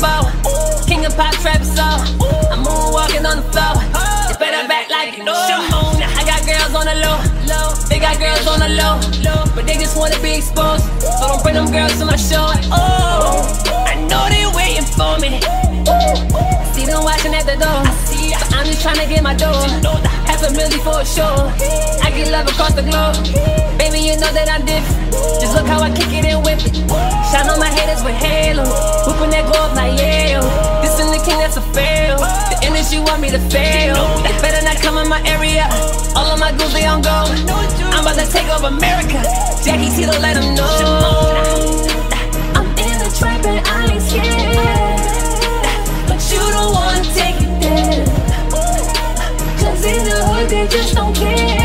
ball. King of pop trap soul. I'm moonwalking on the floor. It's better back like you know. I got girls on the low. They got girls on the low. But they just wanna be exposed. So don't bring them girls to my show. Oh, I know they waiting for me. See them watching at the door. But I'm just trying to get my door. Half a million for a show. I get love across the globe. Baby, you know that I'm different. Just look how I kick it and whip it. to fail. The energy want me to fail. They better not come in my area. All of my goons, they on go. I'm about to take over America. Jackie Tito, let them know. I'm in the trap and I ain't scared. But you don't wanna take it there. Cause in the hood, they just don't care.